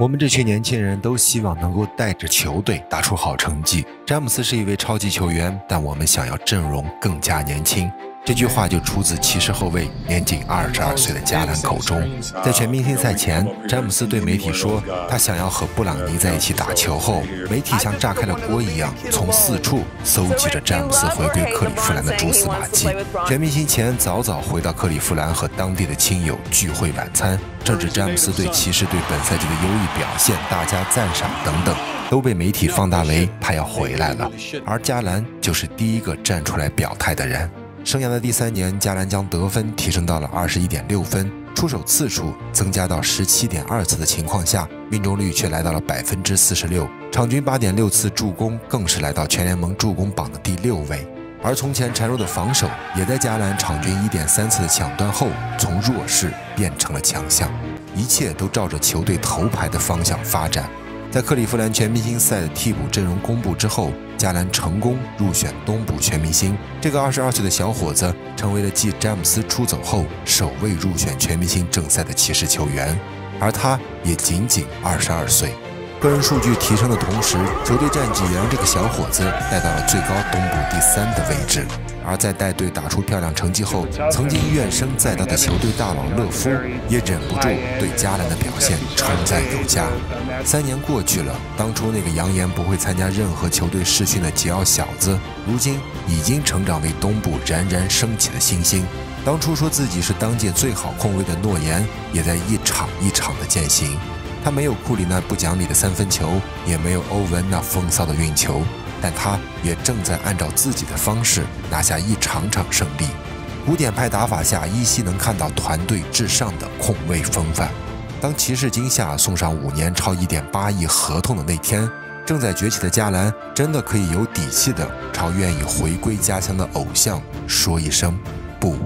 我们这群年轻人都希望能够带着球队打出好成绩。詹姆斯是一位超级球员，但我们想要阵容更加年轻。这句话就出自骑士后卫年仅二十二岁的加兰口中。在全明星赛前，詹姆斯对媒体说，他想要和布朗尼在一起打球后，媒体像炸开了锅一样，从四处搜集着詹姆斯回归克利夫兰的蛛丝马迹。全明星前早早回到克利夫兰和当地的亲友聚会晚餐，正值詹姆斯对骑士队本赛季的优异表现大加赞赏等等，都被媒体放大为他要回来了。而加兰就是第一个站出来表态的人。生涯的第三年，加兰将得分提升到了二十一点六分，出手次数增加到十七点二次的情况下，命中率却来到了百分之四十六，场均八点六次助攻，更是来到全联盟助攻榜的第六位。而从前孱弱的防守，也在加兰场均一点三次的抢断后，从弱势变成了强项，一切都照着球队头牌的方向发展。在克利夫兰全明星赛的替补阵容公布之后，加兰成功入选东部全明星。这个二十二岁的小伙子成为了继詹姆斯出走后首位入选全明星正赛的骑士球员，而他也仅仅二十二岁。个人数据提升的同时，球队战绩也让这个小伙子带到了最高东部第三的位置。而在带队打出漂亮成绩后，曾经怨声载道的球队大佬勒夫也忍不住对加兰的表现称赞有加。三年过去了，当初那个扬言不会参加任何球队试训的桀骜小子，如今已经成长为东部冉冉升起的新星。当初说自己是当届最好控卫的诺言，也在一场一场的践行。他没有库里那不讲理的三分球，也没有欧文那风骚的运球。但他也正在按照自己的方式拿下一场场胜利。古典派打法下，依稀能看到团队至上的控卫风范。当骑士今夏送上五年超一点八亿合同的那天，正在崛起的加兰真的可以有底气的朝愿意回归家乡的偶像说一声不。